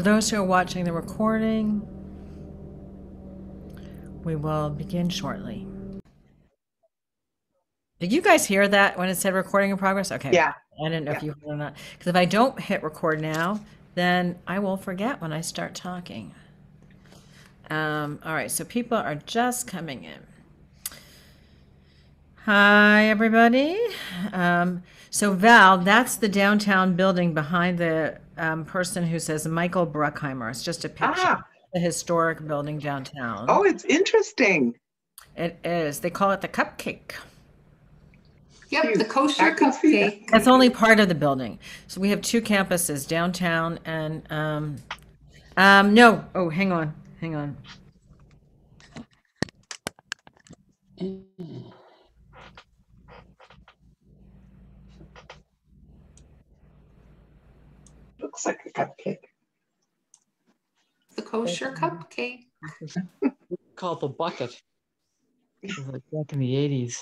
For those who are watching the recording, we will begin shortly. Did you guys hear that when it said recording in progress? Okay. Yeah. I didn't know if you heard or not. Because if I don't hit record now, then I will forget when I start talking. Um, all right, so people are just coming in. Hi, everybody. Um, so Val, that's the downtown building behind the um, person who says Michael Bruckheimer. It's just a picture Ah. of the historic building downtown. Oh, it's interesting. It is. They call it the Cupcake. Yep, the Cute. kosher I that. cupcake. That's only part of the building. So we have two campuses, downtown and um, um, no. Oh, hang on, hang on. Looks like a cupcake. The kosher cupcake. called the bucket. It was like back in the 80s.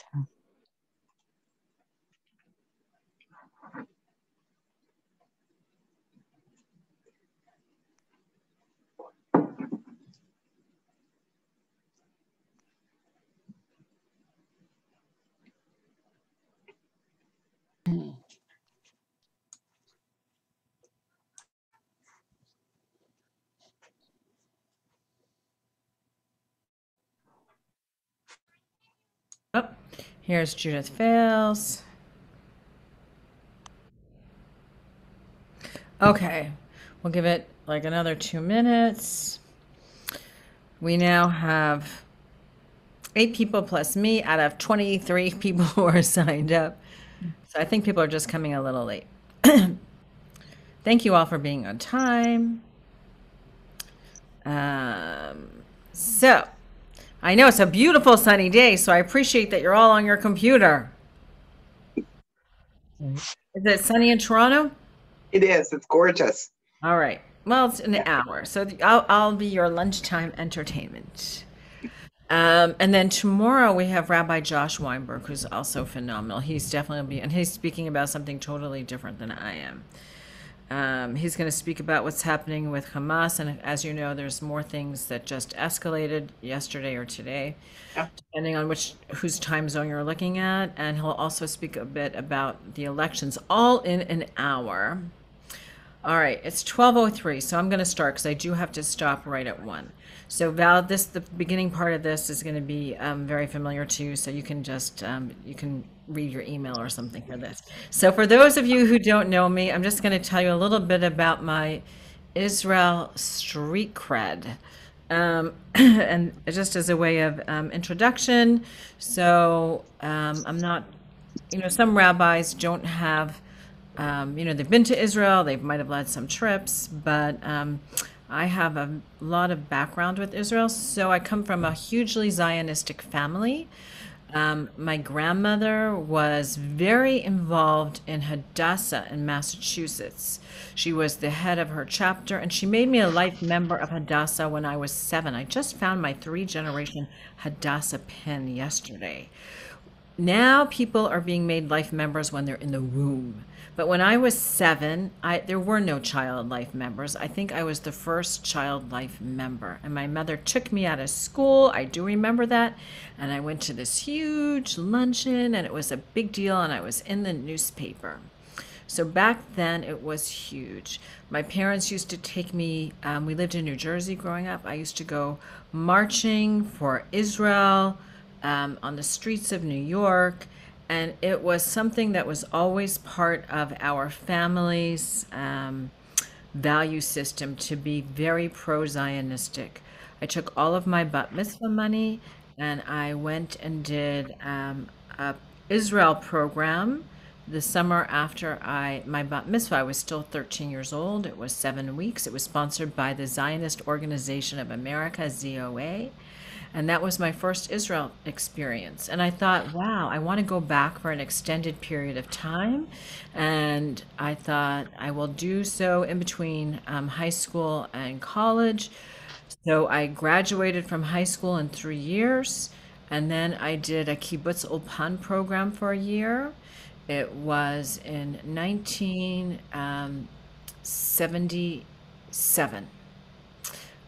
Oh, here's Judith Fails. Okay, we'll give it like another two minutes. We now have eight people plus me out of 23 people who are signed up. So I think people are just coming a little late. Thank you all for being on time. Um, so I know it's a beautiful sunny day, so I appreciate that you're all on your computer. Is it sunny in Toronto? It is. It's gorgeous. All right. Well, it's an hour, so I'll, I'll be your lunchtime entertainment. Um, and then tomorrow we have Rabbi Josh Weinberg, who's also phenomenal. He's definitely be, and he's speaking about something totally different than I am. Um, he's going to speak about what's happening with Hamas, and as you know, there's more things that just escalated yesterday or today, Yeah. depending on which whose time zone you're looking at. And he'll also speak a bit about the elections, all in an hour. All right, it's 12:03, so I'm going to start because I do have to stop right at one. So Val, this the beginning part of this is going to be um, very familiar to you, so you can just um, you can read your email or something for this. So for those of you who don't know me, I'm just going to tell you a little bit about my Israel street cred. Um, and just as a way of um, introduction, so um, I'm not, you know, some rabbis don't have um, you know, they've been to Israel, they might have led some trips, but um, I have a lot of background with Israel. So I come from a hugely Zionistic family. Um, my grandmother was very involved in Hadassah in Massachusetts. She was the head of her chapter, and she made me a life member of Hadassah when I was seven. I just found my three generation Hadassah pin yesterday now people are being made life members when they're in the womb. But when I was seven, I, there were no child life members. I think I was the first child life member. And my mother took me out of school. I do remember that. And I went to this huge luncheon, and it was a big deal, and I was in the newspaper. So back then, it was huge. My parents used to take me, um, we lived in New Jersey growing up. I used to go marching for Israel um, on the streets of New York. And it was something that was always part of our family's um, value system to be very pro Zionistic. I took all of my bat mitzvah money and I went and did um, a Israel program the summer after I my bat mitzvah. I was still 13 years old. It was seven weeks. It was sponsored by the Zionist Organization of America, ZOA. And that was my first Israel experience. And I thought, wow, I want to go back for an extended period of time. And I thought I will do so in between um, high school and college. So I graduated from high school in three years. And then I did a kibbutz ulpan program for a year. It was in 1977.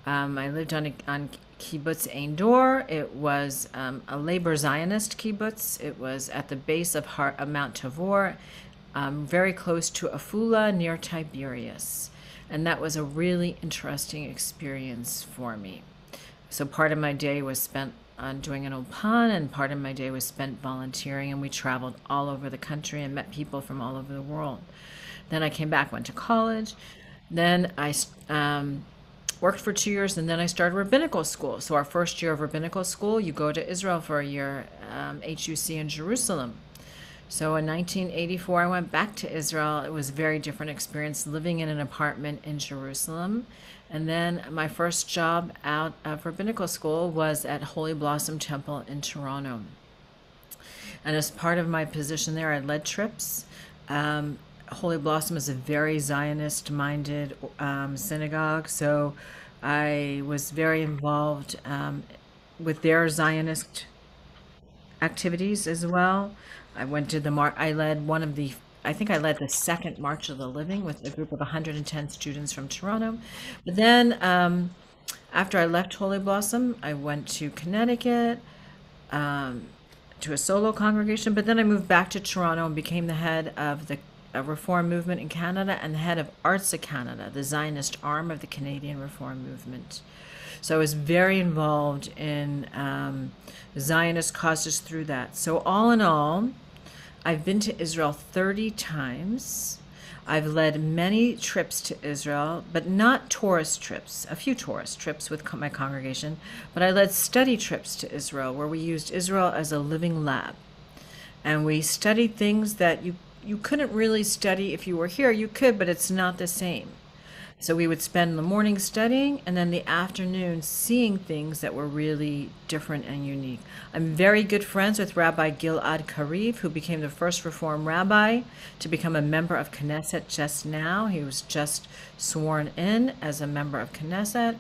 Um, I lived on, a, on kibbutz Ein Dor. It was um, a labor Zionist kibbutz. It was at the base of, Har- Mount Tavor, um, very close to Afula near Tiberias. And that was a really interesting experience for me. So part of my day was spent on doing an ulpan, and part of my day was spent volunteering. And we traveled all over the country and met people from all over the world. Then I came back, went to college. Then I um, worked for two years, and then I started rabbinical school. So our first year of rabbinical school, you go to Israel for a year, um, HUC in Jerusalem. So in 1984, I went back to Israel. It was a very different experience living in an apartment in Jerusalem. And then my first job out of rabbinical school was at Holy Blossom Temple in Toronto. And as part of my position there, I led trips. Um, Holy Blossom is a very Zionist minded um, synagogue. So I was very involved um, with their Zionist activities as well. I went to the mar. I led one of the. I think I led the second March of the Living with a group of 110 students from Toronto. But then, um, after I left Holy Blossom, I went to Connecticut um, to a solo congregation. But then I moved back to Toronto and became the head of the uh, Reform movement in Canada and the head of ARZA Canada, the Zionist arm of the Canadian Reform movement. So I was very involved in um, Zionist causes through that. So, all in all, I've been to Israel 30 times. I've led many trips to Israel, but not tourist trips, a few tourist trips with my congregation, but I led study trips to Israel where we used Israel as a living lab. And we studied things that you, you couldn't really study if you were here. You could, but it's not the same. So we would spend the morning studying and then the afternoon seeing things that were really different and unique. I'm very good friends with Rabbi Gilad Kariv, who became the first Reform rabbi to become a member of Knesset just now. He was just sworn in as a member of Knesset.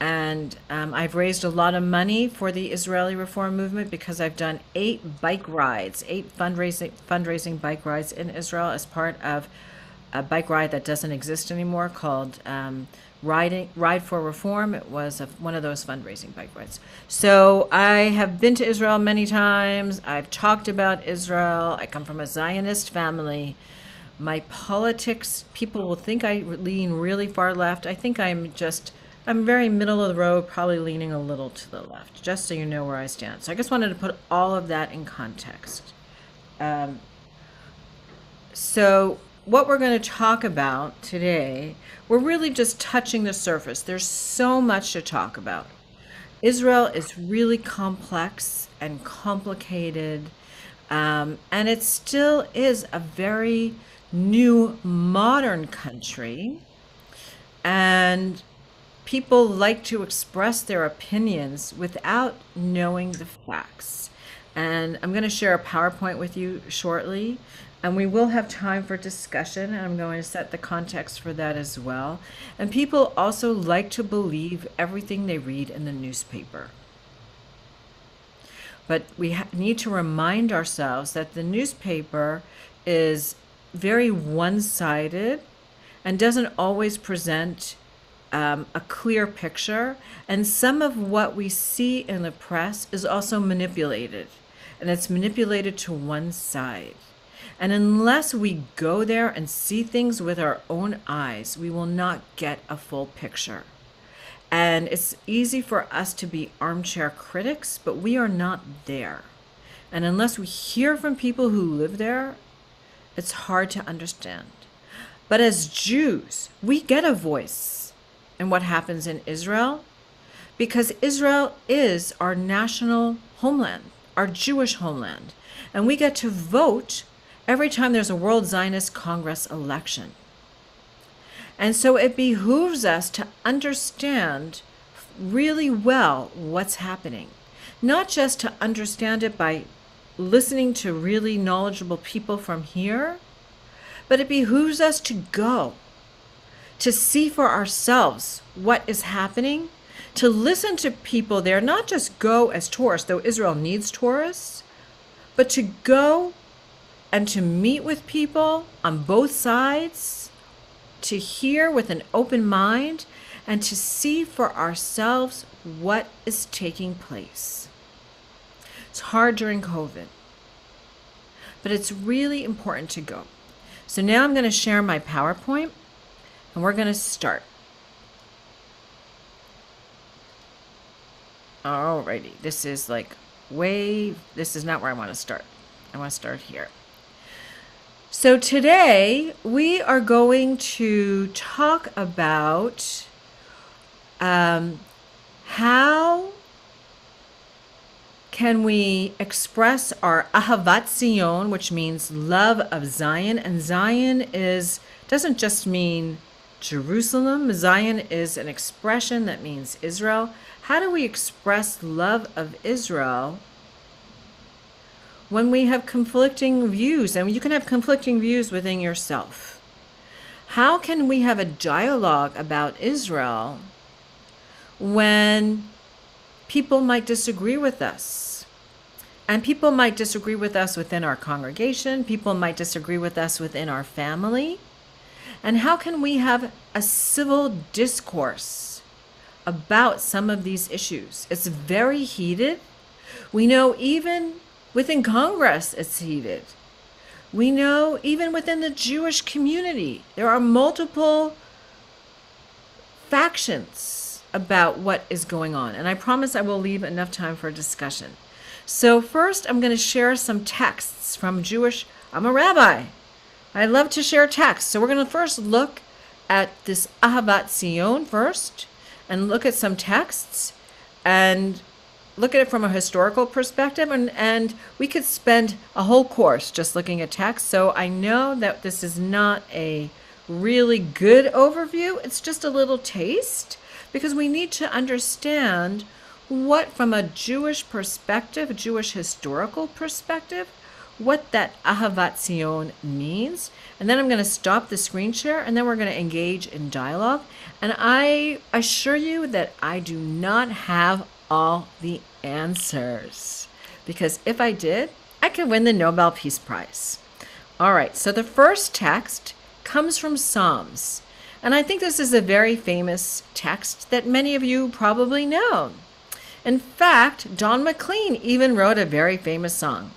And um, I've raised a lot of money for the Israeli Reform movement because I've done eight bike rides, eight fundraising fundraising bike rides in Israel as part of a bike ride that doesn't exist anymore called um, riding ride for reform. It was a, one of those fundraising bike rides. So i have been to israel many times. I've talked about israel. I come from a zionist family. My politics people will think i lean really far left. I think i'm just i'm very middle of the road probably leaning a little to the left just so you know where i stand so i just wanted to put all of that in context um, so what we're going to talk about today, we're really just touching the surface. There's so much to talk about. Israel is really complex and complicated, um, and it still is a very new, modern country. And people like to express their opinions without knowing the facts. And I'm going to share a PowerPoint with you shortly. And we will have time for discussion and i'm going to set the context for that as well. And people also like to believe everything they read in the newspaper. But we need to remind ourselves that the newspaper is very one-sided and doesn't always present um, a clear picture and some of what we see in the press is also manipulated and it's manipulated to one side and unless we go there and see things with our own eyes, we will not get a full picture. And it's easy for us to be armchair critics, but we are not there. And unless we hear from people who live there, it's hard to understand. But as Jews, we get a voice in what happens in Israel because Israel is our national homeland, our Jewish homeland. And we get to vote every time there's a World Zionist Congress election. And so it behooves us to understand really well what's happening, not just to understand it by listening to really knowledgeable people from here, but it behooves us to go, to see for ourselves what is happening, to listen to people there, not just go as tourists, though Israel needs tourists, but to go and to meet with people on both sides to hear with an open mind and to see for ourselves what is taking place. It's hard during COVID, but it's really important to go. So now I'm going to share my PowerPoint and we're going to start. Alrighty, this is like way, this is not where I want to start. I want to start here. So today we are going to talk about um, how can we express our ahavat Zion, which means love of Zion, and Zion is doesn't just mean Jerusalem. Zion is an expression that means Israel. How do we express love of Israel when we have conflicting views? And you can have conflicting views within yourself. How can we have a dialogue about Israel when people might disagree with us? And people might disagree with us within our congregation, people might disagree with us within our family. And how can we have a civil discourse about some of these issues? It's very heated. We know even within Congress it's heated. We know even within the Jewish community there are multiple factions about what is going on. And I promise I will leave enough time for discussion. So, first, I'm going to share some texts from Jewish. I'm a rabbi. I love to share texts. So we're going to first look at this Ahavat Zion first and look at some texts and look at it from a historical perspective. And, and we could spend a whole course just looking at text. So I know that this is not a really good overview, it's just a little taste because we need to understand what, from a Jewish perspective, a Jewish historical perspective, what that Ahavat Zion means. And then I'm going to stop the screen share and then we're going to engage in dialogue. And I assure you that I do not have all the answers because if I did, I could win the Nobel Peace Prize. All right, so the first text comes from Psalms. And I think this is a very famous text that many of you probably know. In fact, Don McLean even wrote a very famous song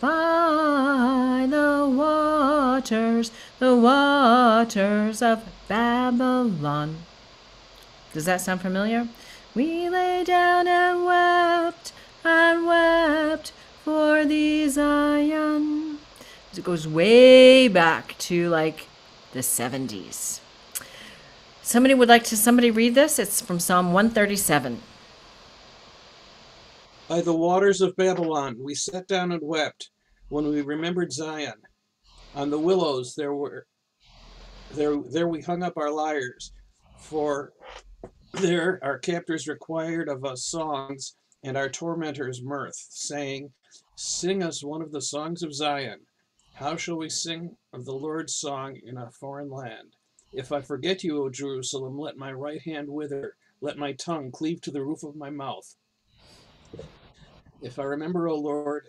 by the waters, the waters of Babylon. Does that sound familiar? We lay down and wept and wept for thee, Zion. It goes way back to like the 70s. Somebody would like to somebody read this? It's from Psalm 137. By the waters of Babylon we sat down and wept when we remembered Zion. On the willows there were there there we hung up our lyres, for there our captors required of us songs and our tormentors mirth, saying, Sing us one of the songs of Zion. How shall we sing of the Lord's song in a foreign land? If I forget you, O Jerusalem, let my right hand wither, let my tongue cleave to the roof of my mouth. If I remember, O Lord,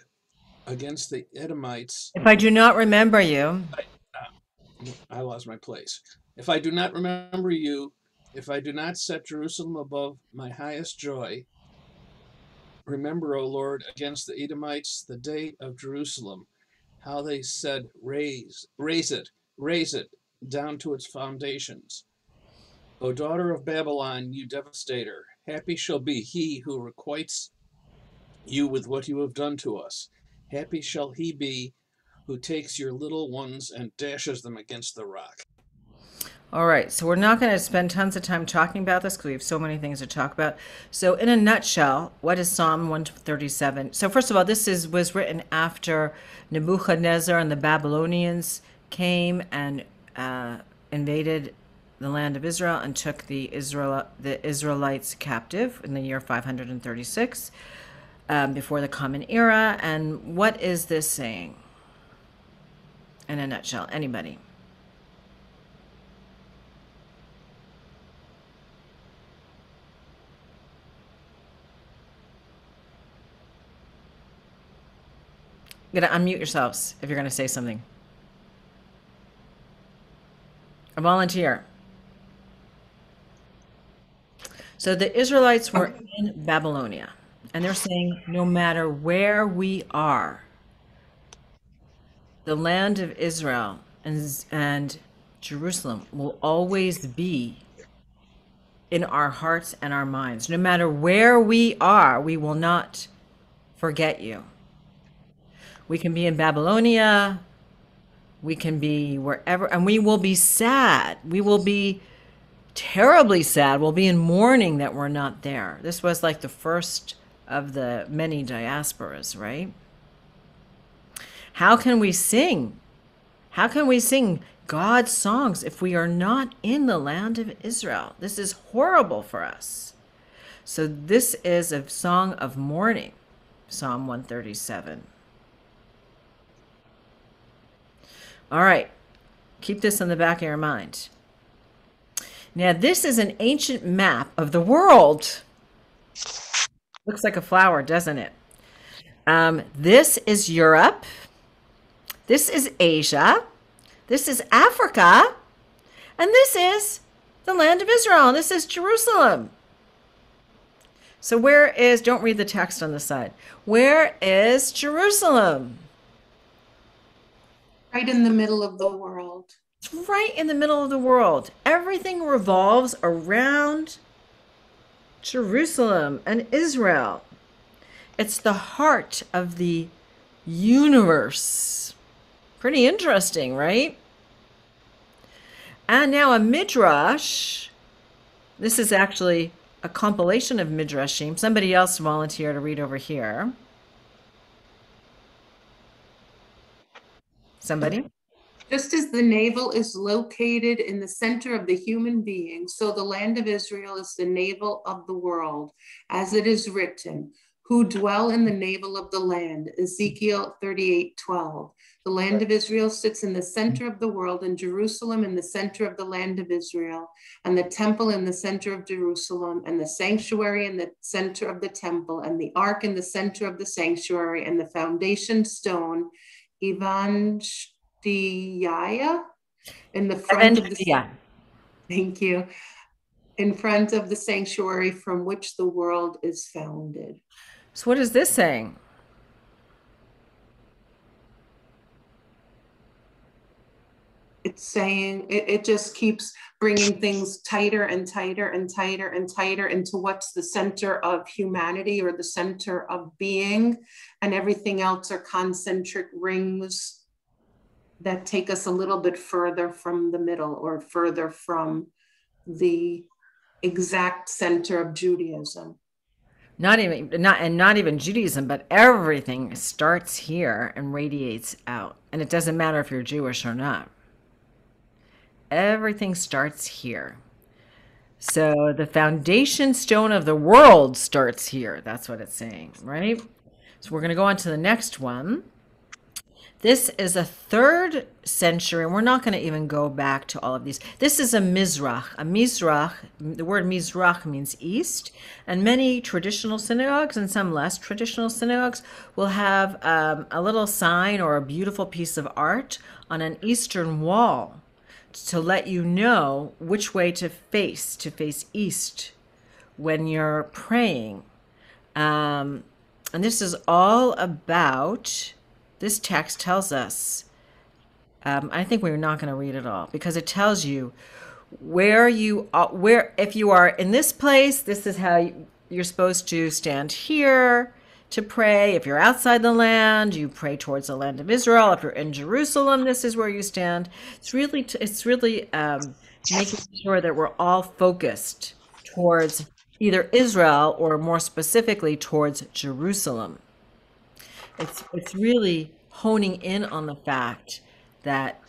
against the Edomites, If I do not remember you, I lost my place. If I do not remember you, if I do not set Jerusalem above my highest joy, remember, O Lord, against the Edomites the day of Jerusalem, how they said, Raise, raise it, raise it down to its foundations. O daughter of Babylon, you devastator, happy shall be he who requites you with what you have done to us. Happy shall he be who takes your little ones and dashes them against the rock. All right, so we're not going to spend tons of time talking about this because we have so many things to talk about. So, in a nutshell, what is Psalm 137? So, first of all, this is was written after Nebuchadnezzar and the Babylonians came and uh, invaded the land of Israel and took the Israel the Israelites captive in the year 536 um, before the Common Era. And what is this saying? In a nutshell, anybody? You're gonna unmute yourselves if you're gonna say something. A volunteer. So the Israelites were in Babylonia, and they're saying, no matter where we are, the land of Israel and, and Jerusalem will always be in our hearts and our minds. No matter where we are, we will not forget you. We can be in Babylonia, we can be wherever, and we will be sad. We will be terribly sad. We'll be in mourning that we're not there. This was like the first of the many diasporas, right? How can we sing? How can we sing God's songs if we are not in the land of Israel? This is horrible for us. So, this is a song of mourning, Psalm 137. All right, keep this in the back of your mind. Now, this is an ancient map of the world. Looks like a flower, doesn't it? Um, this is Europe. This is Asia. This is Africa. And this is the land of Israel. This is Jerusalem. So, where is, don't read the text on the side. Where is Jerusalem? Right in the middle of the world. It's right in the middle of the world. Everything revolves around Jerusalem and Israel. It's the heart of the universe. Pretty interesting, right? And now a midrash. This is actually a compilation of midrashim. Somebody else volunteered to read over here. Somebody? Just as the navel is located in the center of the human being, so the land of Israel is the navel of the world, as it is written, who dwell in the navel of the land. Ezekiel 38 12. The land of Israel sits in the center of the world, and Jerusalem in the center of the land of Israel, and the temple in the center of Jerusalem, and the sanctuary in the center of the temple, and the ark in the center of the sanctuary, and the foundation stone, Even Shetiya, in the front of the. Thank you. In front of the sanctuary from which the world is founded. So what is this saying? It's saying it, it just keeps bringing things tighter and tighter and tighter and tighter into what's the center of humanity or the center of being, and everything else are concentric rings that take us a little bit further from the middle or further from the exact center of Judaism. Not even not and not even Judaism, but everything starts here and radiates out. And it doesn't matter if you're Jewish or not. Everything starts here. So the foundation stone of the world starts here. That's what it's saying, right? So we're going to go on to the next one. This is a third century, and we're not going to even go back to all of these. This is a Mizrach. A Mizrach, the word Mizrach means east, and many traditional synagogues and some less traditional synagogues will have um, a little sign or a beautiful piece of art on an eastern wall to let you know which way to face, to face east when you're praying. Um, and this is all about this text tells us um, i think we're not going to read it all because it tells you where you are where if you are in this place this is how you, you're supposed to stand here to pray. If you're outside the land you pray towards the land of israel. If you're in jerusalem this is where you stand. It's really it's really um, making sure that we're all focused towards either israel or more specifically towards jerusalem it's it's really honing in on the fact that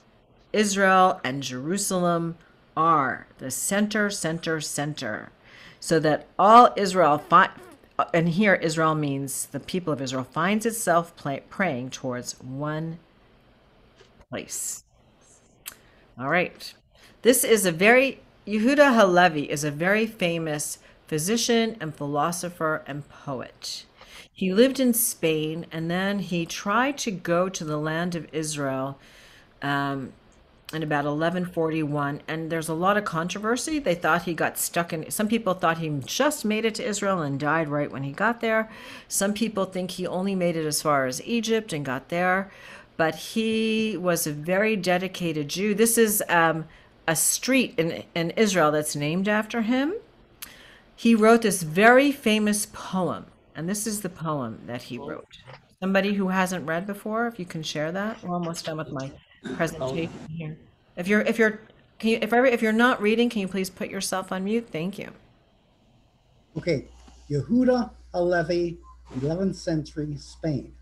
Israel and Jerusalem are the center, center, center, so that all Israel fi- and here Israel means the people of Israel finds itself play, praying towards one place. All right, this is a very Yehuda Halevi is a very famous physician and philosopher and poet. He lived in Spain and then he tried to go to the land of Israel um, in about 1141 and there's a lot of controversy. They thought he got stuck in some people thought he just made it to israel and died right when he got there. Some people think he only made it as far as egypt and got there but he was a very dedicated jew. This is um, a street in, in israel that's named after him. He wrote this very famous poem and this is the poem that he wrote somebody who hasn't read before if you can share that we're almost done with my presentation oh. here. If you're if you're can you, if ever if you're not reading, can you please put yourself on mute? Thank you. Okay, Yehuda Halevi, 11th century Spain.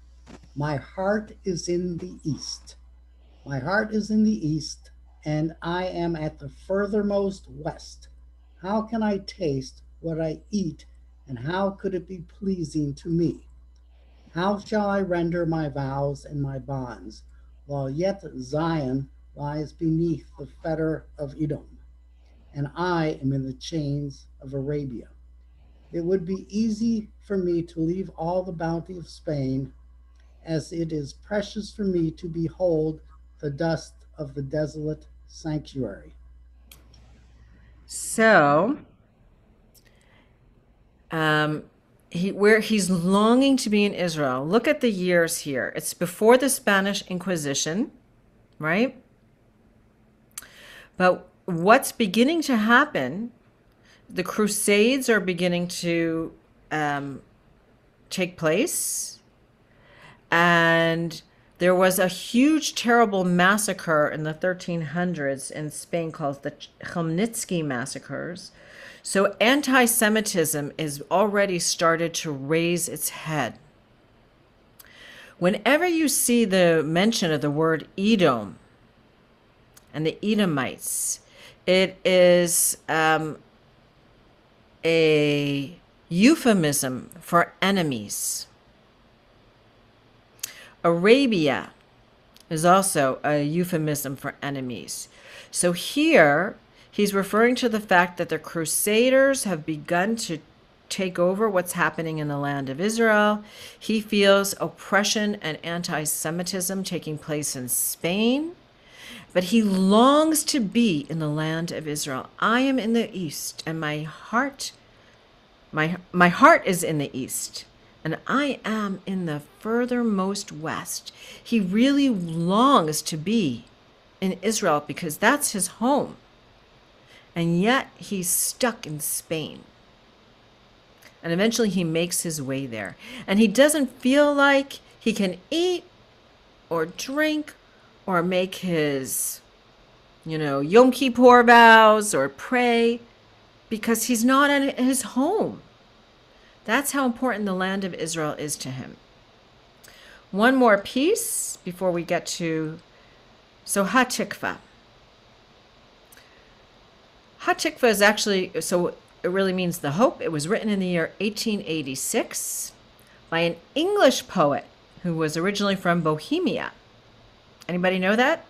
My heart is in the east. My heart is in the east, and I am at the furthermost west. How can I taste what I eat, and how could it be pleasing to me? How shall I render my vows and my bonds, while yet Zion lies beneath the fetter of Edom, and I am in the chains of Arabia? It would be easy for me to leave all the bounty of Spain, as it is precious for me to behold the dust of the desolate sanctuary. So, um, he where he's longing to be in Israel. Look at the years here. It's before the Spanish Inquisition, right? But what's beginning to happen? The Crusades are beginning to um, take place, and there was a huge, terrible massacre in the 1300s in Spain called the Chmelnytsky massacres. So anti Semitism is already started to raise its head. Whenever you see the mention of the word Edom and the Edomites, it is um, a euphemism for enemies. Arabia is also a euphemism for enemies. So here, he's referring to the fact that the Crusaders have begun to take over what's happening in the land of Israel. He feels oppression and anti Semitism taking place in Spain, but he longs to be in the land of Israel. I am in the east, and my heart. My, my heart is in the east, and I am in the furthermost west. He really longs to be in Israel because that's his home. And yet he's stuck in Spain. And eventually he makes his way there. And he doesn't feel like he can eat or drink or make his, you know, Yom Kippur vows or pray because he's not in his home. That's how important the land of Israel is to him. One more piece before we get to so. Hatikva is actually so it really means the hope. It was written in the year 1886 by an English poet who was originally from Bohemia. Anybody know that?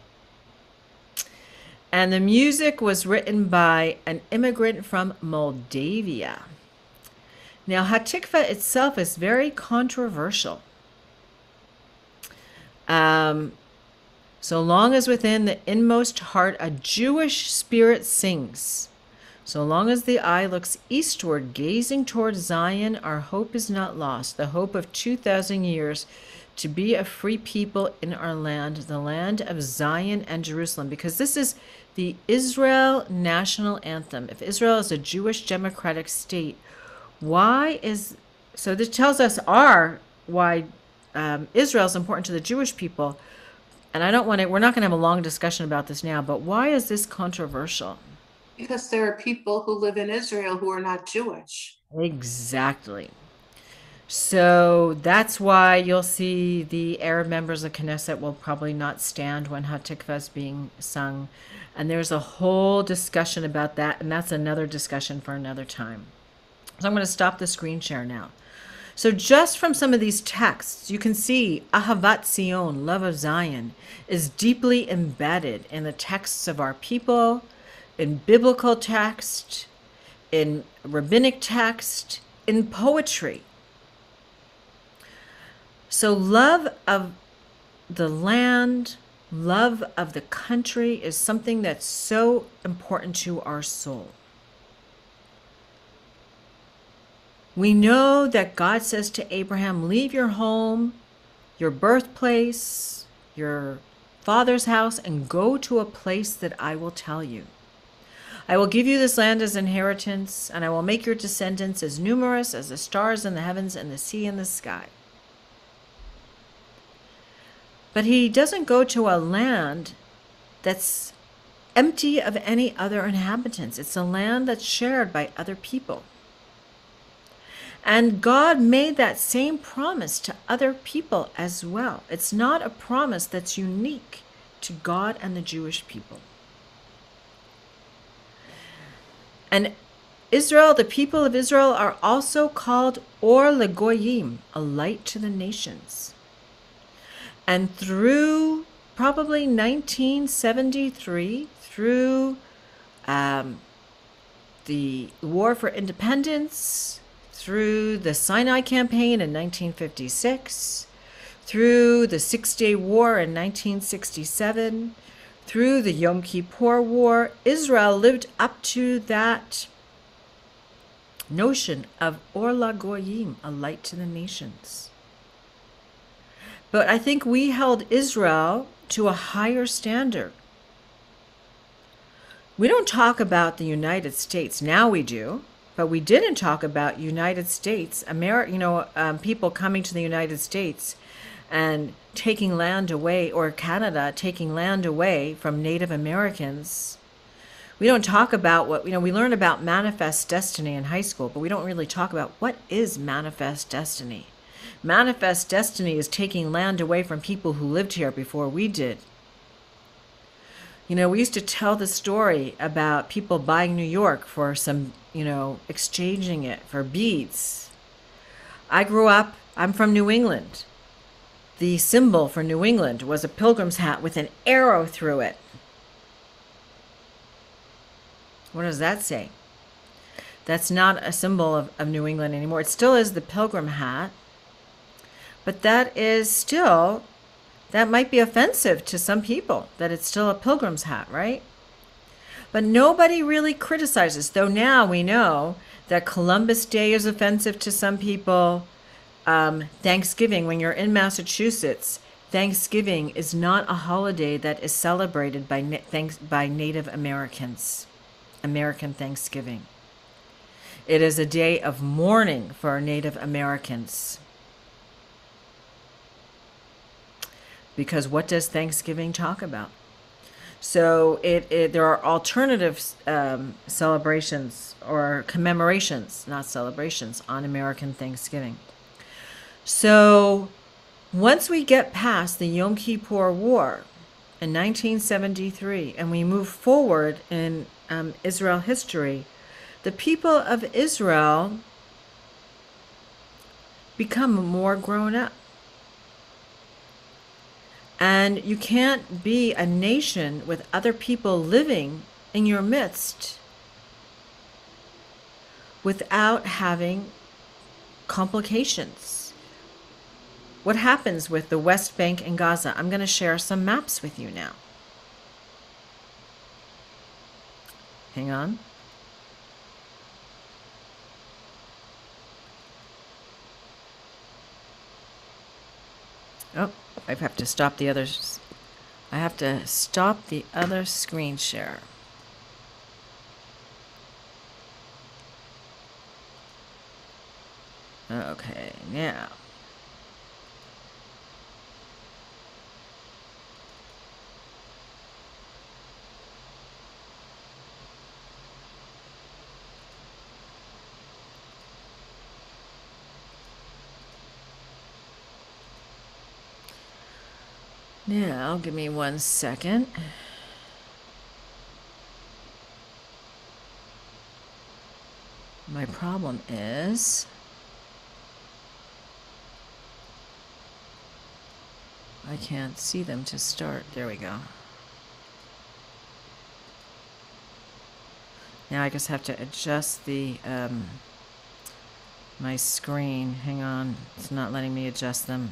And the music was written by an immigrant from Moldavia. Now, Hatikva itself is very controversial. Um, so long as within the inmost heart a Jewish spirit sings, so long as the eye looks eastward, gazing toward Zion, our hope is not lost. The hope of 2,000 years to be a free people in our land, the land of Zion and Jerusalem, because this is the Israel national anthem. If Israel is a Jewish democratic state, why is so? This tells us our why um, Israel is important to the Jewish people. And I don't want to. We're not going to have a long discussion about this now. But why is this controversial? Because there are people who live in Israel who are not Jewish. Exactly. So that's why you'll see the Arab members of Knesset will probably not stand when Hatikva is being sung. And there's a whole discussion about that, and that's another discussion for another time. So I'm going to stop the screen share now. So just from some of these texts, you can see Ahavat Zion, love of Zion, is deeply embedded in the texts of our people, in biblical text, in rabbinic text, in poetry. So, love of the land, love of the country is something that's so important to our soul. We know that God says to Abraham, Leave your home, your birthplace, your father's house, and go to a place that I will tell you. I will give you this land as inheritance, and I will make your descendants as numerous as the stars in the heavens and the sea in the sky. But he doesn't go to a land that's empty of any other inhabitants. It's a land that's shared by other people. And God made that same promise to other people as well. It's not a promise that's unique to God and the Jewish people. And Israel, the people of Israel, are also called Or LaGoyim, a light to the nations. And through probably 1973, through um, the War for Independence, through the Sinai Campaign in 1956, through the Six Day War in 1967, through the Yom Kippur War, Israel lived up to that notion of Or LaGoyim, a light to the nations. But I think we held Israel to a higher standard. We don't talk about the United States. Now we do. But we didn't talk about United States, America, you know, um, people coming to the United States and taking land away, or Canada taking land away from Native Americans. We don't talk about what, you know, we learn about manifest destiny in high school, but we don't really talk about what is manifest destiny. Manifest destiny is taking land away from people who lived here before we did. You know, we used to tell the story about people buying New York for some, you know, exchanging it for beads. I grew up, I'm from New England. The symbol for New England was a pilgrim's hat with an arrow through it. What does that say? That's not a symbol of, of New England anymore. It still is the pilgrim hat, but that is still that might be offensive to some people that it's still a pilgrim's hat, right? But nobody really criticizes, though now we know that Columbus Day is offensive to some people. Um, Thanksgiving, when you're in Massachusetts, Thanksgiving is not a holiday that is celebrated by, thanks, by Native Americans, American Thanksgiving. It is a day of mourning for Native Americans. because what does Thanksgiving talk about? So it, it there are alternative um, celebrations or commemorations, not celebrations, on American Thanksgiving. So once we get past the Yom Kippur War in 1973 and we move forward in um, Israel history, the people of Israel become more grown up. And you can't be a nation with other people living in your midst without having complications. What happens with the West Bank and Gaza? I'm going to share some maps with you now. Hang on. Oh, I have to stop the others. I have to stop the other screen share. Okay, now. Now, give me one second. My problem is I can't see them to start. There we go. Now I just have to adjust the um, my screen. Hang on, it's not letting me adjust them.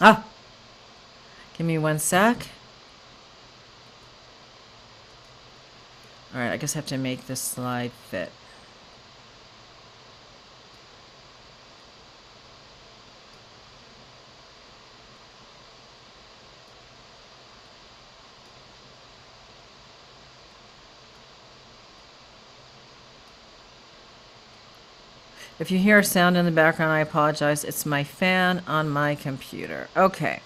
Ah, give me one sec. All right, I guess I have to make this slide fit. If you hear a sound in the background, I apologize. It's my fan on my computer. Okay.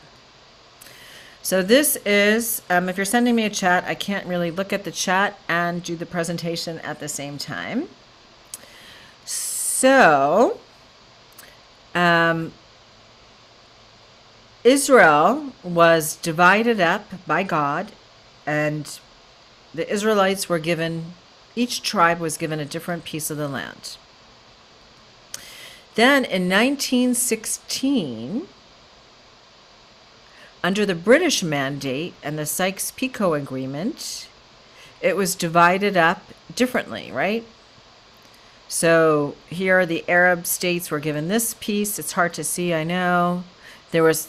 So this is, um, if you're sending me a chat, I can't really look at the chat and do the presentation at the same time. So, um, Israel was divided up by God, and the Israelites were given, each tribe was given a different piece of the land. Then in 1916, under the British mandate and the Sykes Picot Agreement, it was divided up differently, right? So here the Arab states were given this piece. It's hard to see, I know. There was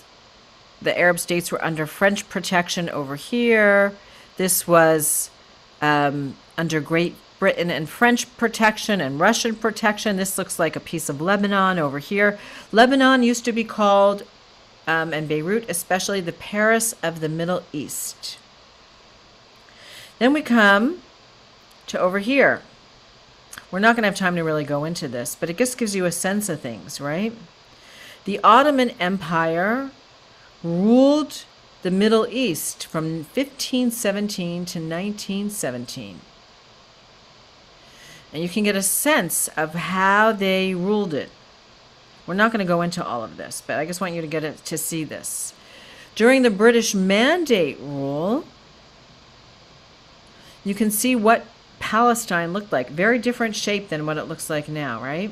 the Arab states were under French protection over here. This was um, under Great Britain and French protection and Russian protection. This looks like a piece of Lebanon over here. Lebanon used to be called, um, and Beirut especially, the Paris of the Middle East. Then we come to over here. We're not going to have time to really go into this, but it just gives you a sense of things, right? The Ottoman Empire ruled the Middle East from 1517 to 1917. And you can get a sense of how they ruled it. We're not going to go into all of this, but I just want you to get it to see this. During the British Mandate rule, you can see what Palestine looked like. Very different shape than what it looks like now, right?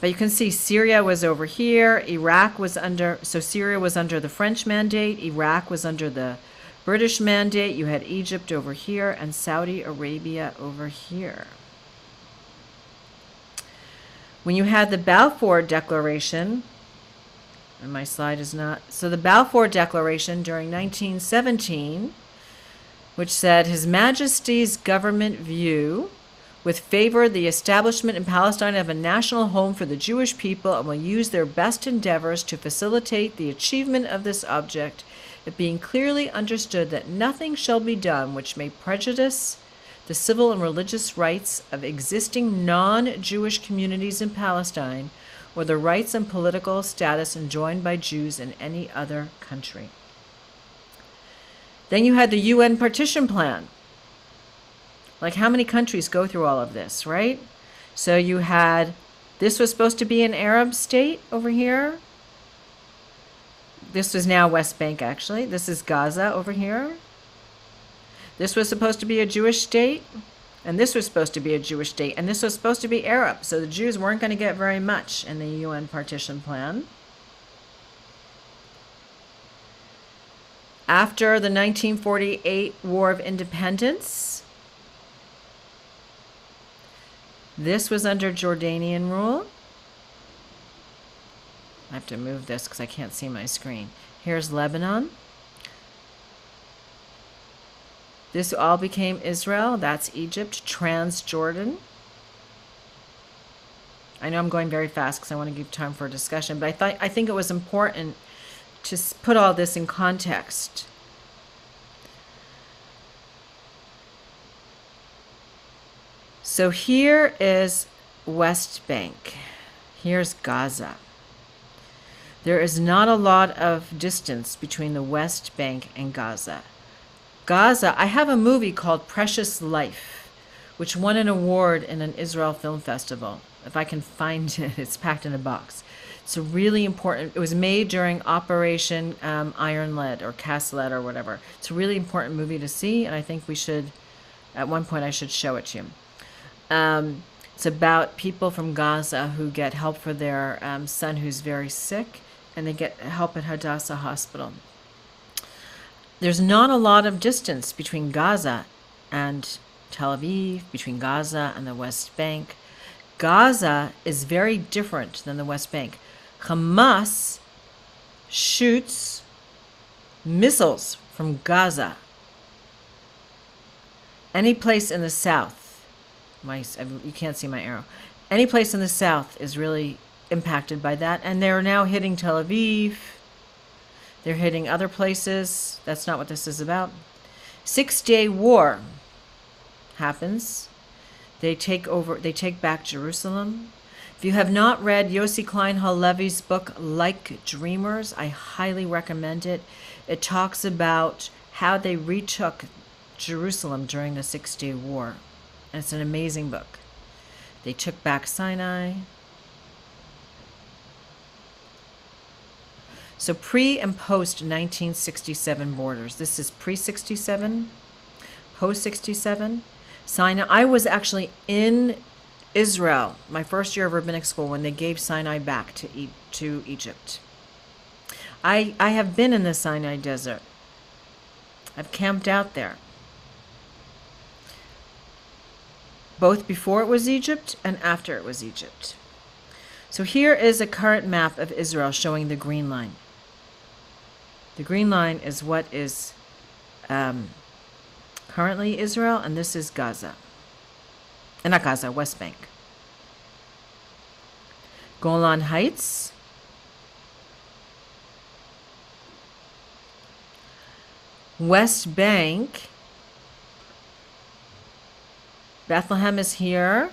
But you can see Syria was over here, Iraq was under, so Syria was under the French mandate, Iraq was under the British mandate, you had Egypt over here, and Saudi Arabia over here. When you had the Balfour Declaration, and my slide is not, so the Balfour Declaration during 1917, which said His Majesty's government view with favor the establishment in Palestine of a national home for the Jewish people and will use their best endeavors to facilitate the achievement of this object, it being clearly understood that nothing shall be done which may prejudice the civil and religious rights of existing non Jewish communities in Palestine or the rights and political status enjoyed by Jews in any other country. Then you had the UN partition plan. Like, how many countries go through all of this, right? So you had this was supposed to be an Arab state over here. This was now West Bank, actually. This is Gaza over here. This was supposed to be a Jewish state, and this was supposed to be a Jewish state, and this was supposed to be Arab. So the Jews weren't going to get very much in the UN partition plan. After the 1948 War of Independence, this was under Jordanian rule. I have to move this because I can't see my screen. Here's Lebanon. This all became Israel. That's Egypt, Transjordan. I know I'm going very fast because I want to give time for a discussion, but I thought I think it was important to put all this in context. So here is West Bank. Here's Gaza. There is not a lot of distance between the West Bank and Gaza. Gaza, I have a movie called Precious Life, which won an award in an Israel Film Festival. If I can find it, it's packed in a box. It's a really important. It was made during Operation um, Iron Lead or Cast Lead or whatever. It's a really important movie to see, and I think we should. At one point, I should show it to you. Um, it's about people from Gaza who get help for their um, son who's very sick, and they get help at Hadassah Hospital. There's not a lot of distance between Gaza and Tel Aviv, between Gaza and the West Bank. Gaza is very different than the West Bank. Hamas shoots missiles from Gaza, any place in the south, my you can't see my arrow. Any place in the south is really impacted by that, and they're now hitting Tel Aviv. They're hitting other places. That's not what this is about. Six Day War happens. They take over. They take back Jerusalem. If you have not read Yossi Klein Halevi's book Like Dreamers, I highly recommend it. It talks about how they retook Jerusalem during the Six Day War. And it's an amazing book. They took back Sinai. So pre and post 1967 borders. This is pre 67, post 67. Sinai. I was actually in Israel, my first year of rabbinic school, when they gave Sinai back to e- to Egypt. I I have been in the Sinai desert. I've camped out there. Both before it was Egypt and after it was Egypt. So here is a current map of Israel showing the green line. The green line is what is um, currently Israel, and this is Gaza. And not Gaza, West Bank. Golan Heights. West Bank. Bethlehem is here.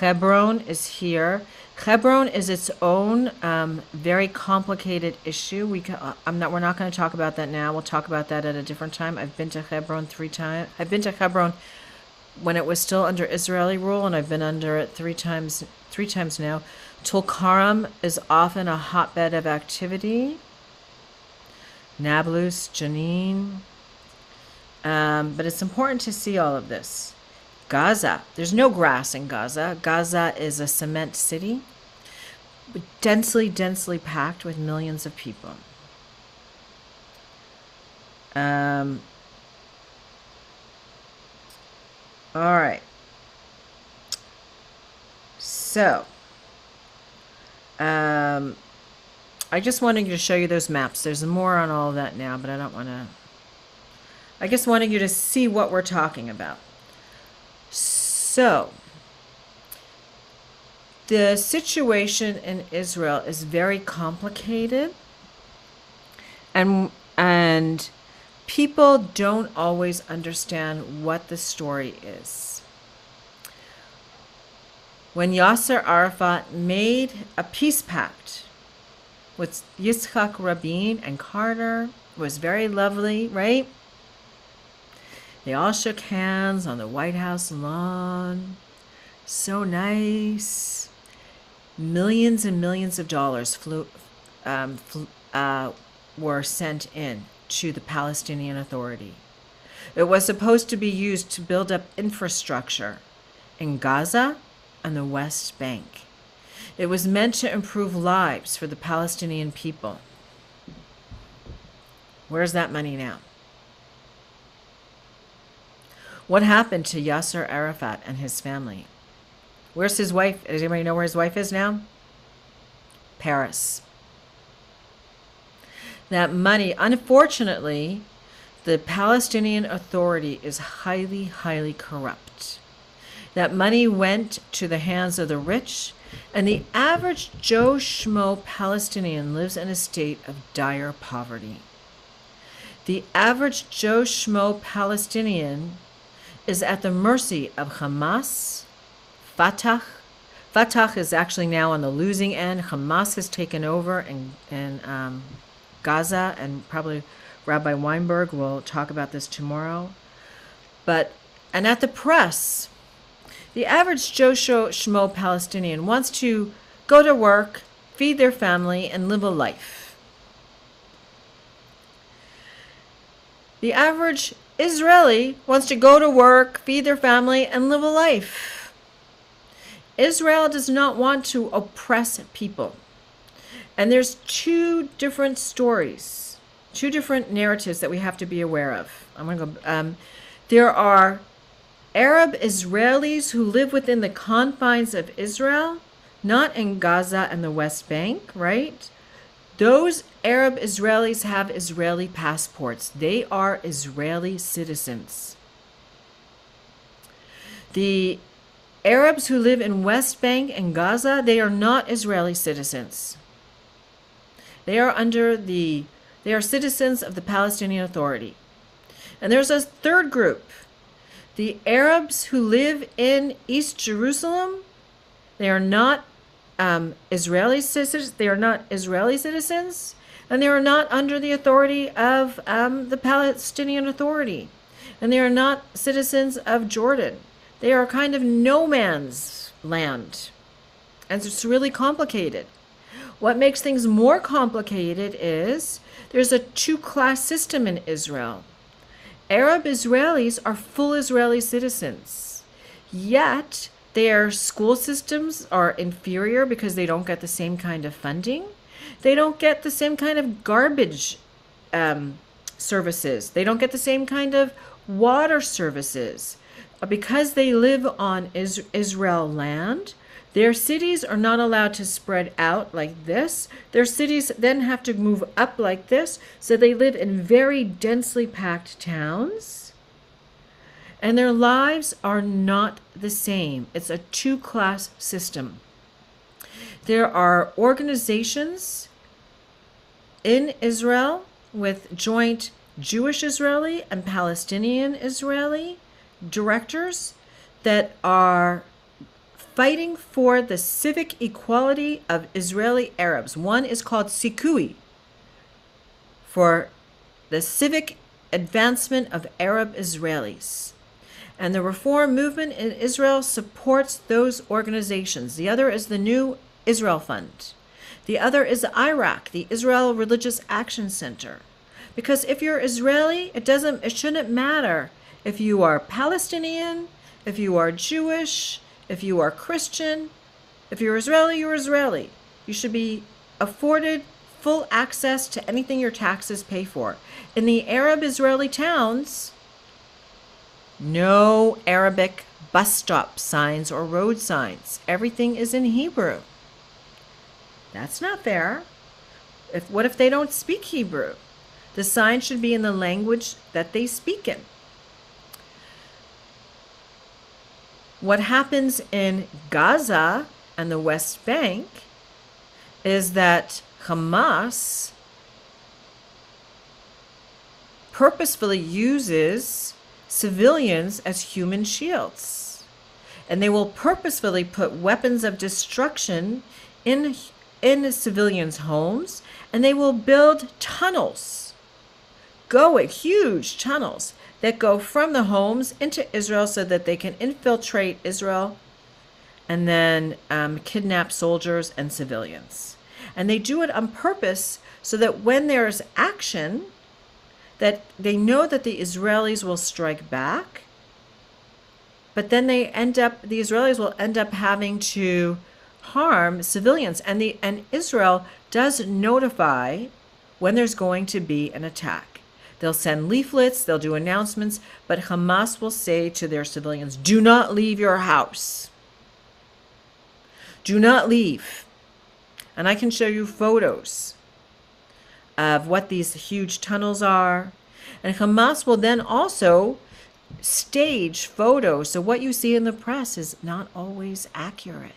Hebron is here. Hebron is its own um, very complicated issue. We ca- uh, I'm not. We're not going to talk about that now. We'll talk about that at a different time. I've been to Hebron three times. I've been to Hebron when it was still under Israeli rule, and I've been under it three times. Three times now. Tulkarm is often a hotbed of activity. Nablus, Jenin. Um, but it's important to see all of this. Gaza. There's no grass in Gaza. Gaza is a cement city, densely, densely packed with millions of people. Um, all right. So, um, I just wanted to show you those maps. There's more on all of that now, but I don't want to. I just wanted you to see what we're talking about. So, the situation in Israel is very complicated, and and people don't always understand what the story is. When Yasser Arafat made a peace pact with Yitzhak Rabin and Carter, it was very lovely, right? They all shook hands on the White House lawn. So nice. Millions and millions of dollars flew, um, uh, were sent in to the Palestinian Authority. It was supposed to be used to build up infrastructure in Gaza and the West Bank. It was meant to improve lives for the Palestinian people. Where's that money now? What happened to Yasser Arafat and his family? Where's his wife? Does anybody know where his wife is now? Paris. That money, unfortunately, the Palestinian Authority is highly, highly corrupt. That money went to the hands of the rich, and the average Joe Schmo Palestinian lives in a state of dire poverty. The average Joe Schmo Palestinian is at the mercy of Hamas, Fatah. Fatah is actually now on the losing end. Hamas has taken over in, in um, Gaza, and probably Rabbi Weinberg will talk about this tomorrow. But, and at the press, the average Joe Schmo Palestinian wants to go to work, feed their family, and live a life. The average Israeli wants to go to work, feed their family, and live a life. Israel does not want to oppress people. And there's two different stories, two different narratives that we have to be aware of. I'm going to go. Um, there are Arab Israelis who live within the confines of Israel, not in Gaza and the West Bank, right? Those Arab Israelis have Israeli passports. They are Israeli citizens. The Arabs who live in West Bank and Gaza, they are not Israeli citizens. They are under the they are citizens of the Palestinian Authority. And there's a third group. The Arabs who live in East Jerusalem, they are not um, Israeli citizens. They are not Israeli citizens, and they are not under the authority of um, the Palestinian Authority, and they are not citizens of Jordan. They are kind of no man's land, and it's really complicated. What makes things more complicated is there's a two-class system in Israel. Arab Israelis are full Israeli citizens, yet their school systems are inferior because they don't get the same kind of funding. They don't get the same kind of garbage um, services. They don't get the same kind of water services. Because they live on is- Israel land, their cities are not allowed to spread out like this. Their cities then have to move up like this. So they live in very densely packed towns. And their lives are not the same. It's a two class system. There are organizations in Israel with joint Jewish Israeli and Palestinian Israeli directors that are fighting for the civic equality of Israeli Arabs. One is called Sikui for the civic advancement of Arab Israelis. And the reform movement in Israel supports those organizations. The other is the New Israel Fund. The other is IRAC, the Israel Religious Action Center. Because if you're Israeli, it doesn't it shouldn't matter if you are Palestinian, if you are Jewish, if you are Christian, if you're Israeli, you're Israeli. You should be afforded full access to anything your taxes pay for. In the Arab Israeli towns, no Arabic bus stop signs or road signs. Everything is in Hebrew. That's not fair. If what if they don't speak Hebrew? The sign should be in the language that they speak in. What happens in Gaza and the West Bank is that Hamas purposefully uses civilians as human shields. And they will purposefully put weapons of destruction in, in civilians' homes, and they will build tunnels, go going huge tunnels that go from the homes into Israel so that they can infiltrate Israel and then um, kidnap soldiers and civilians. And they do it on purpose so that when there's action, that they know that the Israelis will strike back, but then they end up the Israelis will end up having to harm civilians, and the and Israel does notify when there's going to be an attack. They'll send leaflets, they'll do announcements, but Hamas will say to their civilians, "Do not leave your house. Do not leave." And I can show you photos of what these huge tunnels are. And Hamas will then also stage photos. So what you see in the press is not always accurate.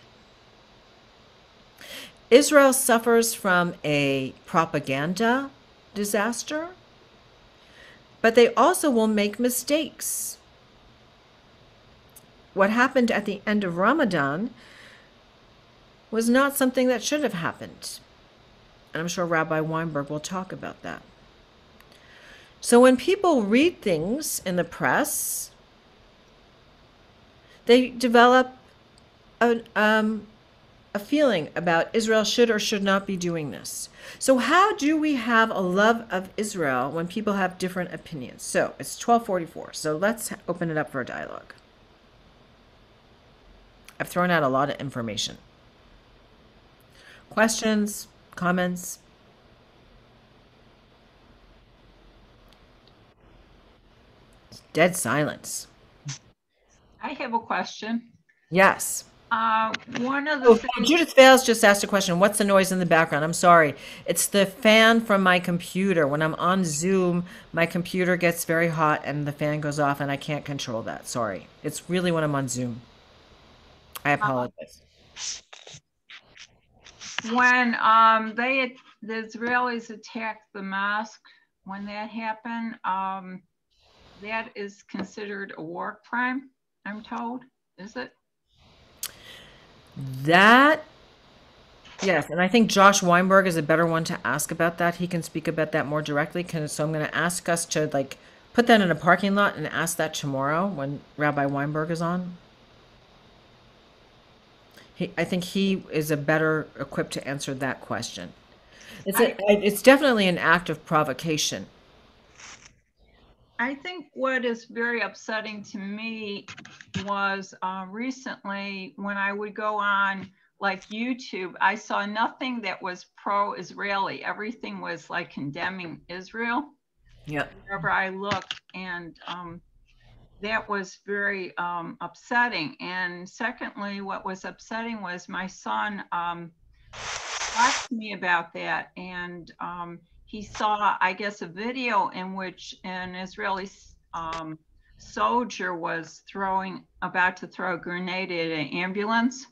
Israel suffers from a propaganda disaster, but they also will make mistakes. What happened at the end of Ramadan was not something that should have happened. And I'm sure Rabbi Weinberg will talk about that. So when people read things in the press, they develop a, um, a feeling about Israel should or should not be doing this. So how do we have a love of Israel when people have different opinions? So it's 1244. So let's open it up for a dialogue. I've thrown out a lot of information. Questions, comments? Dead silence. I have a question. Yes. Uh, one of the Oh, things, Judith Fails just asked a question. What's the noise in the background? I'm sorry. It's the fan from my computer. When I'm on Zoom, my computer gets very hot and the fan goes off and I can't control that. Sorry. It's really when I'm on Zoom. I apologize. When um, they the Israelis attacked the mosque, when that happened, um, that is considered a war crime. I'm told. Is it? That, yes, and I think Josh Weinberg is a better one to ask about that. He can speak about that more directly. So I'm going to ask us to like put that in a parking lot and ask that tomorrow when Rabbi Weinberg is on. He, I think he is a better equipped to answer that question. It's a, it's definitely an act of provocation. I think what is very upsetting to me was uh, recently when I would go on like YouTube, I saw nothing that was pro Israeli. Everything was like condemning Israel Yep. wherever I looked. And um, that was very um, upsetting. And secondly, what was upsetting was my son um, talked to me about that. And um, he saw, I guess, a video in which an Israeli um, soldier was throwing, about to throw a grenade at an ambulance.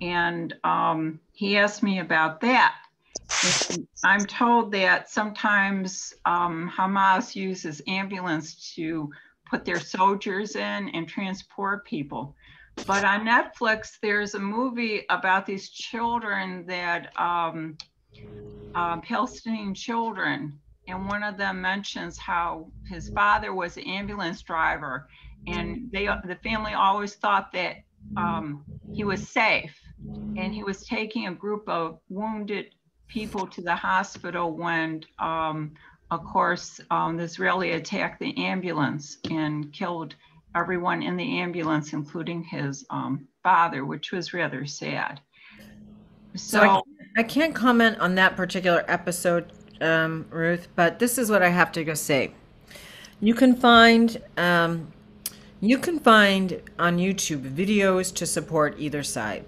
And um, he asked me about that. I'm told that sometimes um, Hamas uses ambulance to put their soldiers in and transport people. But on Netflix, there's a movie about these children that um, uh, Palestinian children, and one of them mentions how his father was an ambulance driver, and they the family always thought that um, he was safe, and he was taking a group of wounded people to the hospital when, um, of course, um, the Israeli attacked the ambulance and killed everyone in the ambulance, including his um, father, which was rather sad. So I So, can't, I can't comment on that particular episode, um, Ruth, but this is what I have to go say. You can find um, you can find on YouTube videos to support either side.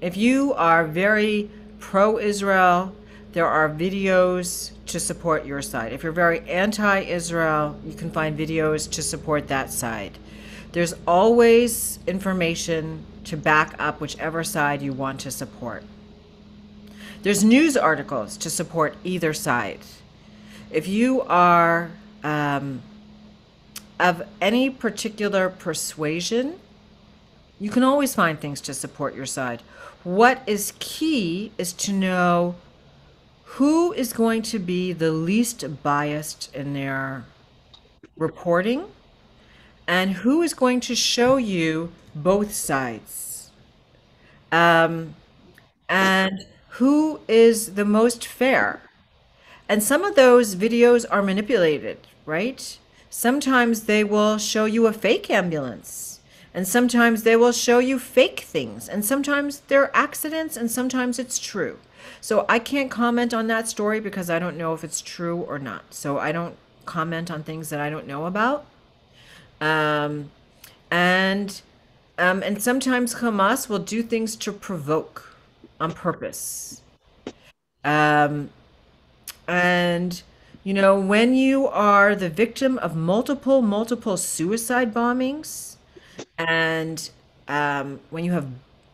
If you are very pro-Israel, there are videos to support your side. If you're very anti-Israel, you can find videos to support that side. There's always information to back up whichever side you want to support. There's news articles to support either side. If you are um, of any particular persuasion, you can always find things to support your side. What is key is to know who is going to be the least biased in their reporting and who is going to show you both sides. Um, and who is the most fair. And some of those videos are manipulated, right? Sometimes they will show you a fake ambulance, and sometimes they will show you fake things, and sometimes they're accidents, and sometimes it's true. So I can't comment on that story because I don't know if it's true or not. So I don't comment on things that I don't know about. Um, and um, and sometimes Hamas will do things to provoke on purpose. Um, and you know, when you are the victim of multiple, multiple suicide bombings, and um, when you have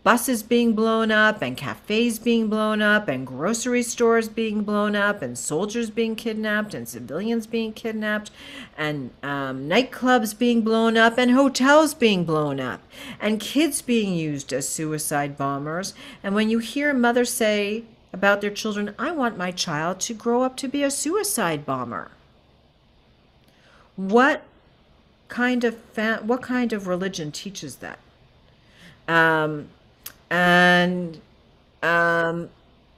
buses being blown up, and cafes being blown up, and grocery stores being blown up, and soldiers being kidnapped, and civilians being kidnapped, and um, nightclubs being blown up, and hotels being blown up, and kids being used as suicide bombers, and when you hear mothers say, about their children, I want my child to grow up to be a suicide bomber. What kind of what kind of religion teaches that? Um, and um,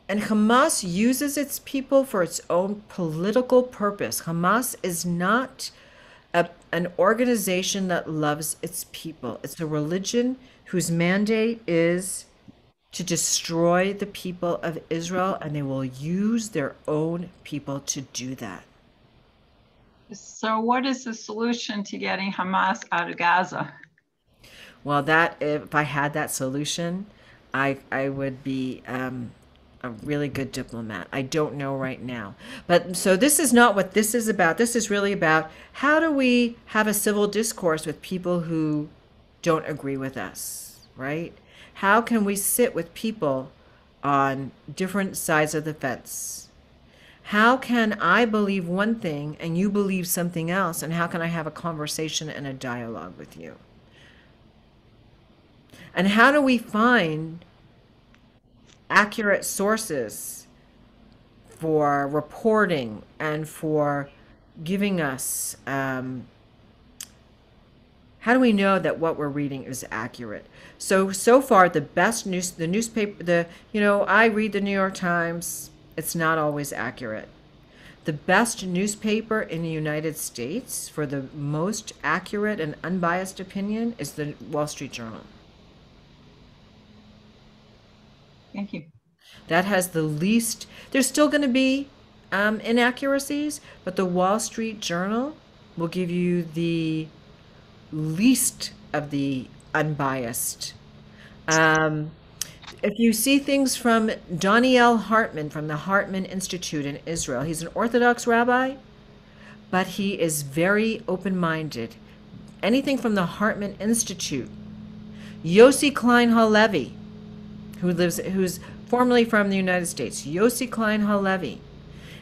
and Hamas uses its people for its own political purpose. Hamas is not a, an organization that loves its people. It's a religion whose mandate is to destroy the people of Israel, and they will use their own people to do that. so what is the solution to getting Hamas out of Gaza? Well, that if I had that solution, I I would be um, a really good diplomat. I don't know right now, but so this is not what this is about. This is really about how do we have a civil discourse with people who don't agree with us, right? How can we sit with people on different sides of the fence? How can I believe one thing and you believe something else? And how can I have a conversation and a dialogue with you? And how do we find accurate sources for reporting and for giving us? Um, how do we know that what we're reading is accurate? So so far, the best news, the newspaper, the you know, I read the New York Times. It's not always accurate. The best newspaper in the United States for the most accurate and unbiased opinion is the Wall Street Journal. Thank you. That has the least, there's still going to be um, inaccuracies, but the Wall Street Journal will give you the least of the unbiased. Um, if you see things from Donniel Hartman from the Hartman Institute in Israel, he's an Orthodox rabbi, but he is very open minded. Anything from the Hartman Institute, Yossi Klein Halevi, who lives, who's formerly from the United States, Yossi Klein Halevi,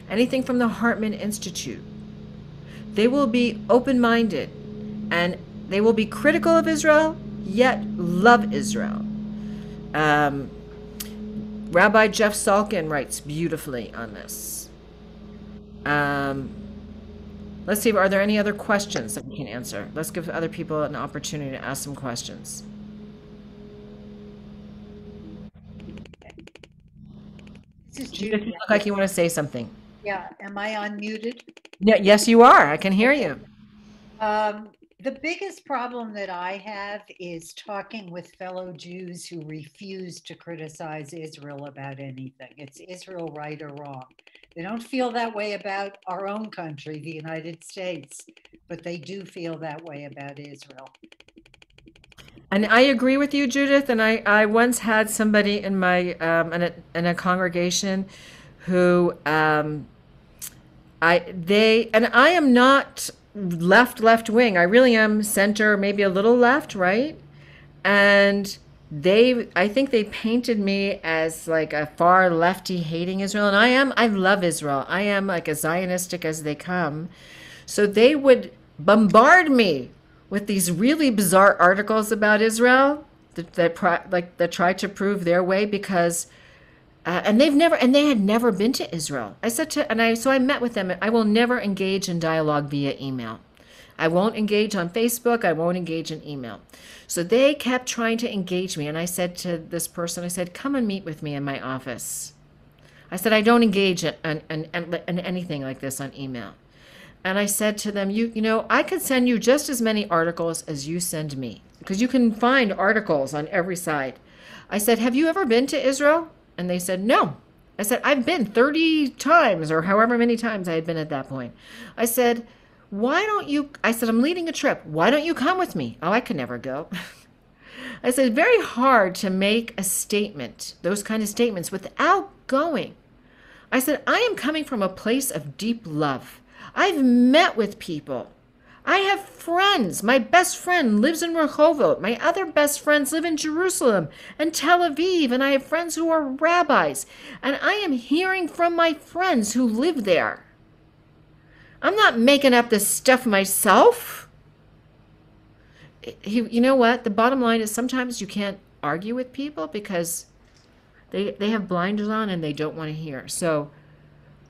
anything from the Hartman Institute, they will be open minded and they will be critical of Israel, yet love Israel. Um, Rabbi Jeff Salkin writes beautifully on this. Um, let's see, are there any other questions that we can answer? Let's give other people an opportunity to ask some questions. This is Judith, you Julia. look like you want to say something. Yeah, am I unmuted? Yeah, yes, you are. I can hear you. Um, the biggest problem that I have is talking with fellow Jews who refuse to criticize Israel about anything. It's Israel right or wrong. They don't feel that way about our own country, the United States, but they do feel that way about Israel. And I agree with you, Judith. And I, I once had somebody in my um, in, a, in a congregation who um, I they and I am not left left wing. I really am center, maybe a little left, right? And they I think they painted me as like a far lefty hating Israel and I am I love Israel. I am like as zionistic as they come. So they would bombard me with these really bizarre articles about Israel that, that like that tried to prove their way because uh, and they've never and they had never been to Israel. I said to and I so I met with them. I will never engage in dialogue via email. I won't engage on Facebook. I won't engage in email. So they kept trying to engage me, and I said to this person, I said, "Come and meet with me in my office." I said, "I don't engage in, in, in, in anything like this on email." And I said to them, "You you know, I could send you just as many articles as you send me because you can find articles on every side." I said, "Have you ever been to Israel?" And they said, "No." I said, "I've been 30 times or however many times I had been at that point." I said, "Why don't you I said, "I'm leading a trip. Why don't you come with me?" "Oh, I could never go." I said, "Very hard to make a statement, those kind of statements without going." I said, "I am coming from a place of deep love." I've met with people. I have friends. My best friend lives in Rehovot. My other best friends live in Jerusalem and Tel Aviv. And I have friends who are rabbis. And I am hearing from my friends who live there. I'm not making up this stuff myself. You you know what? The bottom line is sometimes you can't argue with people because they, they have blinders on and they don't want to hear. So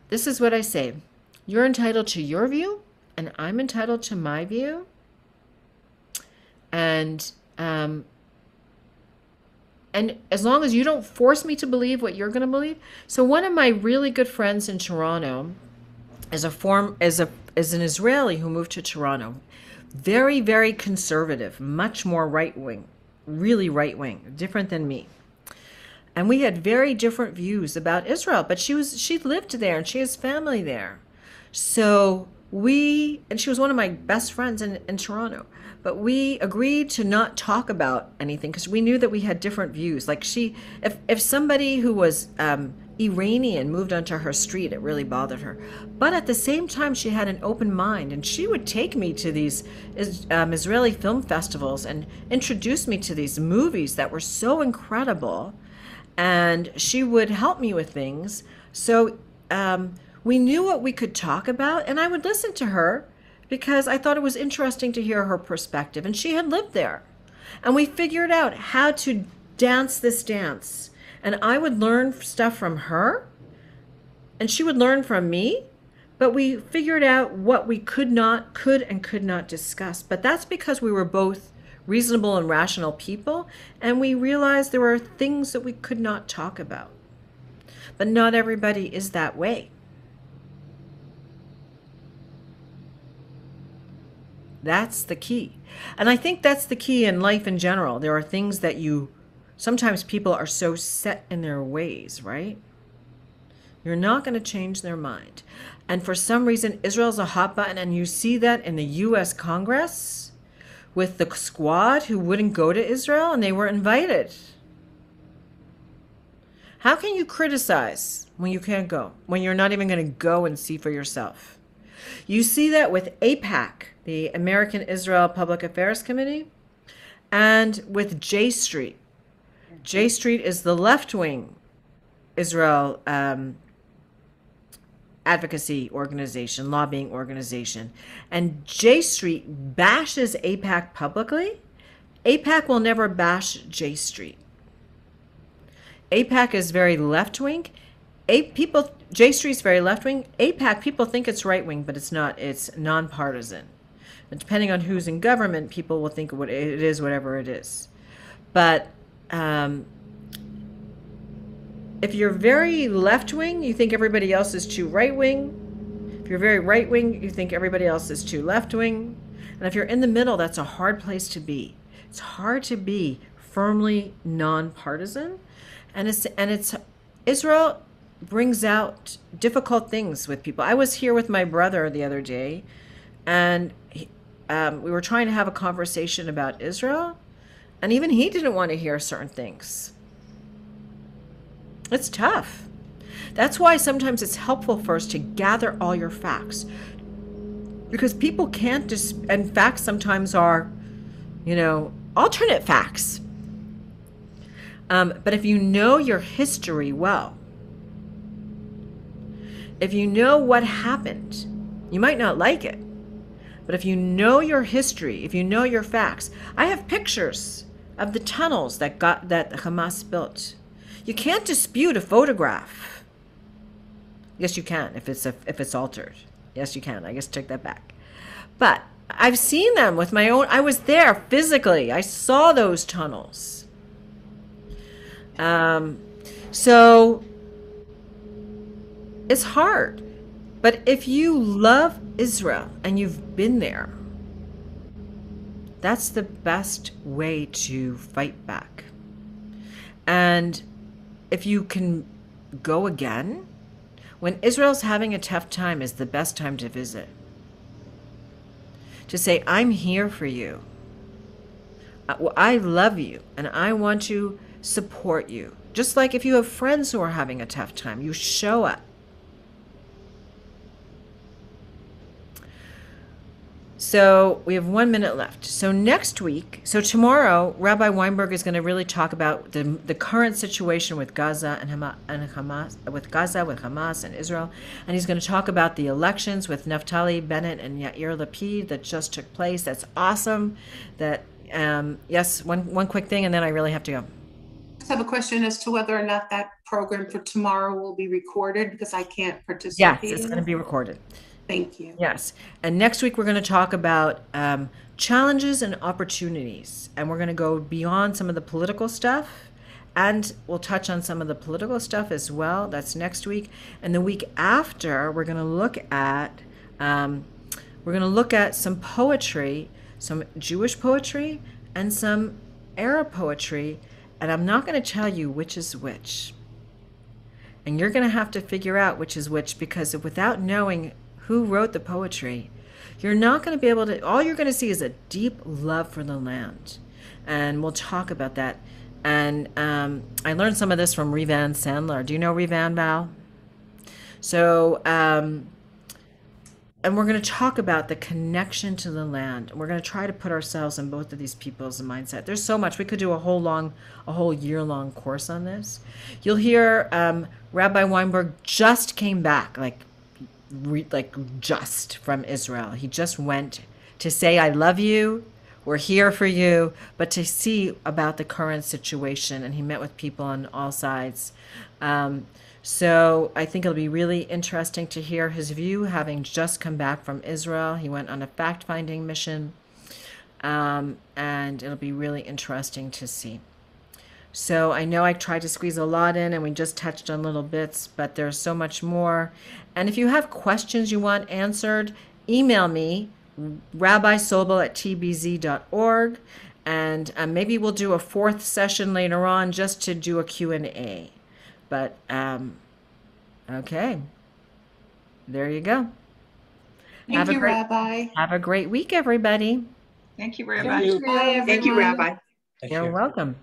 this is what I say. You're entitled to your view, and I'm entitled to my view. And um, and as long as you don't force me to believe what you're going to believe. So one of my really good friends in Toronto is a form is a is an Israeli who moved to Toronto. Very very conservative, much more right wing, really right wing, different than me and we had very different views about Israel. But she was she lived there and she has family there. So we, and she was one of my best friends in, in Toronto, but we agreed to not talk about anything because we knew that we had different views. Like she, if, if somebody who was um, Iranian moved onto her street, it really bothered her. But at the same time, she had an open mind and she would take me to these um, Israeli film festivals and introduce me to these movies that were so incredible. And she would help me with things. So um, we knew what we could talk about, and I would listen to her because I thought it was interesting to hear her perspective. And she had lived there. And we figured out how to dance this dance. And I would learn stuff from her, and she would learn from me. But we figured out what we could not, could, and could not discuss. But that's because we were both reasonable and rational people, and we realized there were things that we could not talk about. But not everybody is that way. That's the key. And I think that's the key in life in general. There are things that you, sometimes people are so set in their ways, right? You're not going to change their mind. And for some reason, Israel's a hot button, and you see that in the US Congress with the squad who wouldn't go to Israel and they were invited. How can you criticize when you can't go, when you're not even going to go and see for yourself? You see that with AIPAC, the American Israel Public Affairs Committee, and with J Street. J Street is the left wing Israel um, advocacy organization, lobbying organization. And J Street bashes AIPAC publicly. AIPAC will never bash J Street. AIPAC is very left wing. A people J Street's very left wing. AIPAC people think it's right wing, but it's not. It's nonpartisan. Depending on who's in government, people will think what it is, whatever it is. But um, if you're very left wing, you think everybody else is too right wing. If you're very right wing, you think everybody else is too left wing. And if you're in the middle, that's a hard place to be. It's hard to be firmly nonpartisan. And it's and it's Israel brings out difficult things with people. I was here with my brother the other day, and he, um, we were trying to have a conversation about Israel, and even he didn't want to hear certain things. It's tough. That's why sometimes it's helpful first to gather all your facts. Because people can't just, and facts sometimes are, you know, alternate facts. Um, but if you know your history well, if you know what happened, you might not like it. But if you know your history, if you know your facts, I have pictures of the tunnels that got that Hamas built. You can't dispute a photograph. Yes, you can if it's a, if it's altered. Yes, you can. I guess take that back. But I've seen them with my own. I was there physically. I saw those tunnels. Um, so it's hard. But if you love Israel and you've been there, that's the best way to fight back. And if you can go again, when Israel's having a tough time is the best time to visit. To say, I'm here for you. I love you and I want to support you. Just like if you have friends who are having a tough time, you show up. So we have one minute left. So next week, so tomorrow, Rabbi Weinberg is going to really talk about the the current situation with Gaza and Hamas, and Hamas with Gaza, with Hamas and Israel, and he's going to talk about the elections with Naftali Bennett and Yair Lapid that just took place. That's awesome. That um, yes, one one quick thing, and then I really have to go. I just have a question as to whether or not that program for tomorrow will be recorded because I can't Yes, participate. it's going to be recorded. Thank you. Yes. And next week, we're going to talk about um, challenges and opportunities. And we're going to go beyond some of the political stuff. And we'll touch on some of the political stuff as well. That's next week. And the week after, we're going to look at um, we're going to look at some poetry, some Jewish poetry, and some Arab poetry. And I'm not going to tell you which is which. And you're going to have to figure out which is which because without knowing Who wrote the poetry? You're not going to be able to, all you're going to see is a deep love for the land. And we'll talk about that. And um, I learned some of this from Revan Sandler. Do you know Revan Val? So, um, and we're going to talk about the connection to the land. We're going to try to put ourselves in both of these people's mindset. There's so much we could do a whole long, a whole year long course on this. You'll hear um, Rabbi Weinberg just came back, like, re, like just from Israel. He just went to say, "I love you." We're here for you, but to see about the current situation, and he met with people on all sides. Um, so I think it'll be really interesting to hear his view, having just come back from Israel. He went on a fact finding mission, um, and it'll be really interesting to see. So I know I tried to squeeze a lot in and we just touched on little bits, but there's so much more. And if you have questions you want answered, email me, rabbisobel at tbz.org. And um, maybe we'll do a fourth session later on just to do a Q&A. But um, okay, there you go. Thank Have a you, great- Rabbi. Have a great week, everybody. Thank you, Thank Rabbi. you. Bye, Thank you. Rabbi. Thank You're you. welcome.